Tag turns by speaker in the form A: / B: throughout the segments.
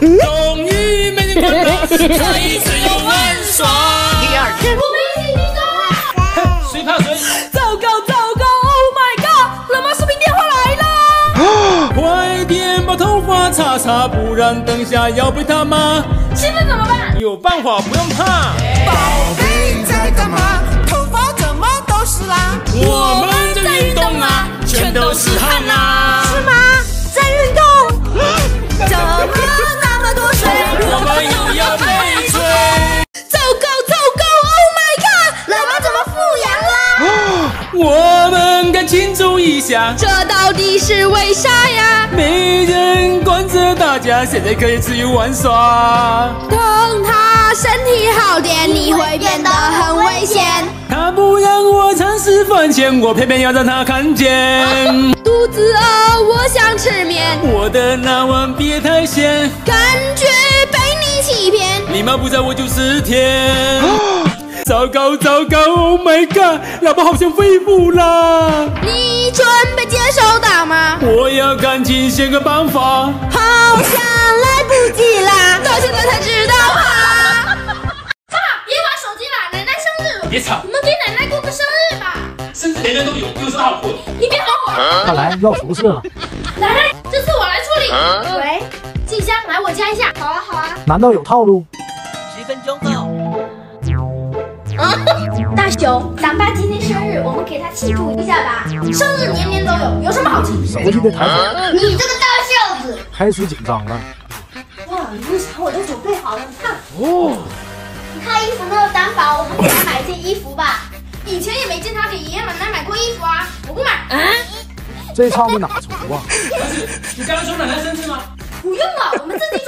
A: 终于没人管他，这一次又玩耍。第二天，
B: 我们一起运动啊！
A: 谁怕谁？
B: 糟糕糟糕！Oh my god！老妈视频电话来了，
A: 快点把头发擦擦，不然等下要被他骂。
B: 兴奋怎么办？
A: 有办法，不用怕。
C: 宝贝你在干嘛？头发怎么都是啦？
A: 我们在运动啊，全都是汗啊。
C: 是吗？
B: 这到底是为啥呀？
A: 没人管着大家，现在可以自由玩耍。
B: 等他身体好点，你会变得很危险。
A: 他不让我尝试饭前，我偏偏要让他看见。
B: 肚子饿，我想吃面，
A: 我的那碗别太咸，
B: 感觉被你欺骗。
A: 你妈不在我就是甜。糟糕糟糕，Oh my god！老婆好像恢复了，
B: 你准备接受打吗？
A: 我要赶紧想个办法。
B: 好像来不及啦，到现在才知道啊！爸，别玩手机啦，奶奶生日，
A: 别吵
B: 我，们给奶奶过个生日吧。
A: 甚至人人都有，有什么好过的？
B: 你别吼我，
D: 看来要出事了。
B: 奶奶，这次我来处理。喂，静香，来我家一下。好啊，好啊。
D: 难道有套路？
E: 十分钟后，
B: 大熊，咱爸今天生日，我们给他庆祝一下吧。生日年年都有，有什么好庆祝？
D: 手机的抬手
B: 你这个大孝子！
D: 开始紧张了。
B: 哇，礼物啥我都准备好了，你看。
D: 哦，
B: 你看衣服那么单薄，我们给他买一件衣服吧。以前也没见他给爷爷奶奶买过衣服啊，我不买。啊？
D: 这唱的哪出啊？
A: 你刚刚说奶奶生气吗？
B: 不用了，我们自己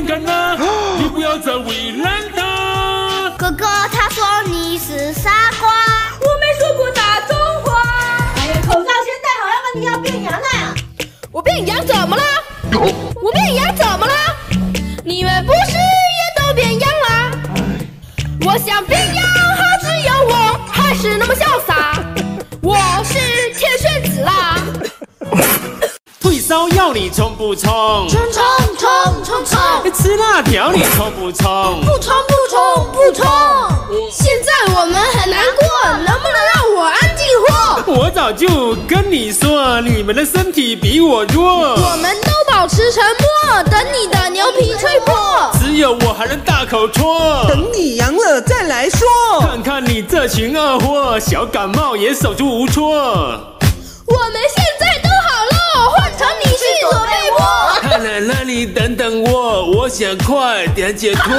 B: 天就
A: 能阳干了，你不要再为难他。
C: 哥哥他说你是傻瓜。
B: 我没说过大众话，
C: 哎呀，口罩先戴好，要不然你要变羊了。
B: 我变羊怎么了？我变羊怎么了？你们不是也都变羊啦？我想变羊，还只有我还是那么潇洒。我是天选子啦！
A: 退烧药你冲不冲？
C: 冲冲冲冲冲，
A: 条你冲不冲？
C: 不冲不冲不冲。
B: 现在我们很难过，能不能让我安静货？
A: 我早就跟你说，你们的身体比我弱，
B: 我们都保持沉默，等你的牛皮吹破。
A: 只有我还能大口戳。
F: 等你阳了再来说。
A: 看看你这群二货，小感冒也手足无措。
B: 我们现窝。
A: 太冷了，你等等我，我想快点解脱。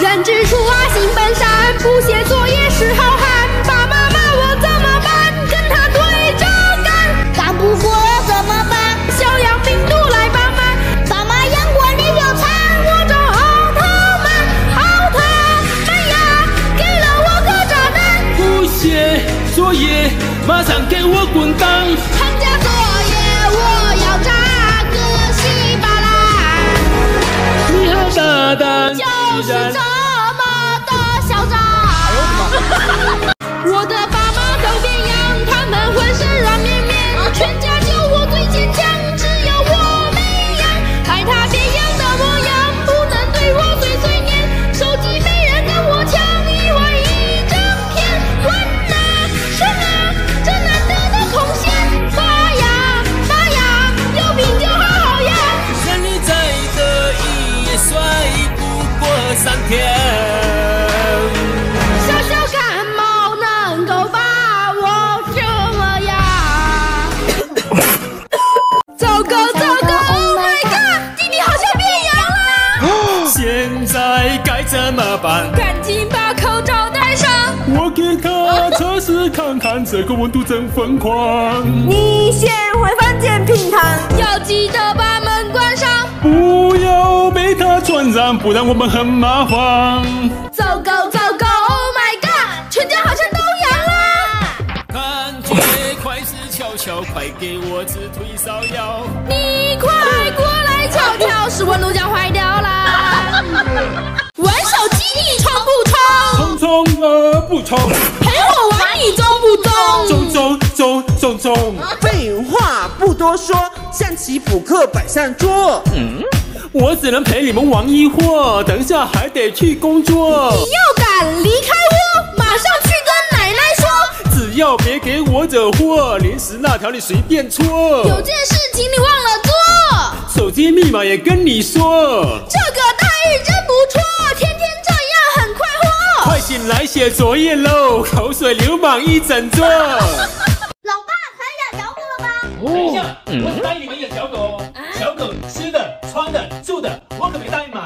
B: 人之初啊，性本善，不写作业是好汉。爸妈骂我怎么办？跟他对着干。
C: 干不过怎么办？
B: 小羊病毒来帮忙，
C: 爸妈养过你就惨。
B: 我找奥特曼，奥特曼呀，给了我个炸弹。
A: 不写作业，马上给我滚蛋！胆，
B: 就
A: 三天。
B: 小小感冒能够把我怎么样？糟糕糟糕！Oh my god！弟弟好像变羊了，
A: 现在该怎么办？
B: 赶紧把。
A: 我给他测试看看，这个温度真疯狂。
C: 你先回房间平躺。
B: 要记得把门关上。
A: 不要被他传染，不然我们很麻烦。
B: 糟糕糟糕！Oh my god！全家好像都阳了。
A: 感觉快坏事悄悄，快给我吃退烧药。
B: 你快过来瞧瞧，是我怒江坏掉啦！玩手机冲，陪我玩你中不中？
A: 中中中中中。
F: 废话不多说，象棋补课摆上桌。
A: 嗯我只能陪你们玩一会儿，等下还得去工作。
B: 你要敢离开我，马上去跟奶奶说。
A: 只要别给我惹祸，零食那条你随便搓。
B: 有件事情你忘了做，
A: 手机密码也跟你说，
B: 这个
A: 来写作业喽，口水流满一整座。
C: 老爸，可以养小狗了吗？
A: 等一下，我只答应你们养小狗哦，小狗吃的、穿的、住的，我可没答应嘛。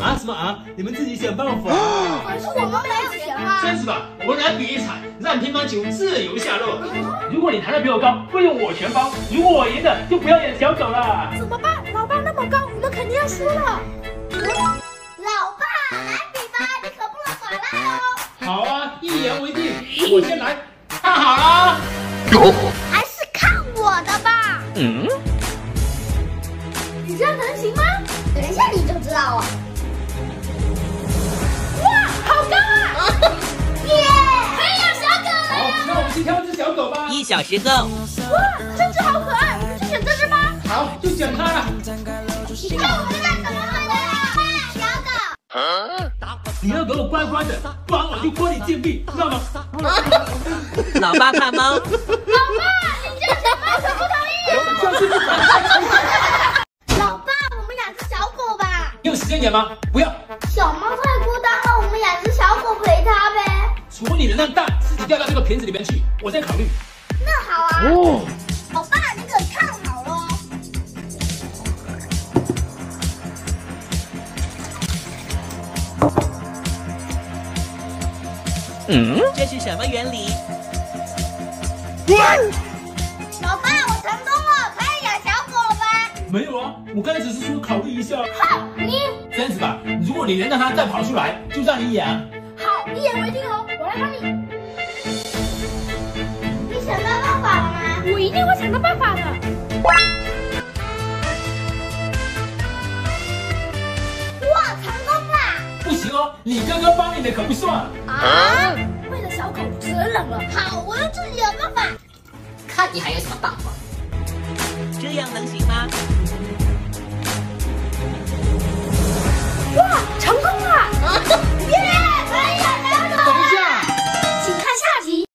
A: 啊？什么啊？你们自己想办法。
C: 可是我们没有钱啊。
A: 这样子吧，我们来比一场，让乒乓球自由下落。如果你弹的比我高，费用我全包；如果我赢的，就不要养小狗了。
C: 怎么办？老爸那么高，我们肯定要输了。
A: 好啊，一言为定，我先来。看好了。
C: 还是看我的吧。嗯。你这样能行吗？等一下你就知道了。哇，好高啊！耶，可以养小狗
A: 好
C: 了。，
A: 那我们去挑一只小狗吧。
E: 一小时后，
C: 哇，这只好可爱，我们就选这只吧。
A: 好，就选它了。
C: 你看我们家怎么会的啦？小狗。
A: 你要给我乖乖的，不然我就关你禁闭，知道吗？
E: 老爸怕猫，
C: 老爸，你这样想妈可不同意啊。老爸，我们养只小狗吧。
A: 你有时间点吗？不要，
C: 小猫太孤单了，我们养只小狗陪它呗。
A: 除非你能让蛋自己掉到这个瓶子里面去，我再考虑。
C: 那好啊。
D: 哦，
C: 老爸，你可
E: 这是什么原理？
C: 老爸，我成功了，可以养小狗了吧？
A: 没有啊，我刚才只是说考虑一下。
C: 哼，你
A: 这样子吧，如果你能让它再跑出来，就让你养。
C: 好，一言为定哦，我来帮你。你想到办法了吗？
B: 我一定会想到办法的。
A: 你哥哥帮你的可不算。
C: 啊？为了小狗，只能忍了。好，我要自己想办法。
G: 看你还有什么办法？
E: 这样能行吗？哇，成功了！耶、啊！哎了！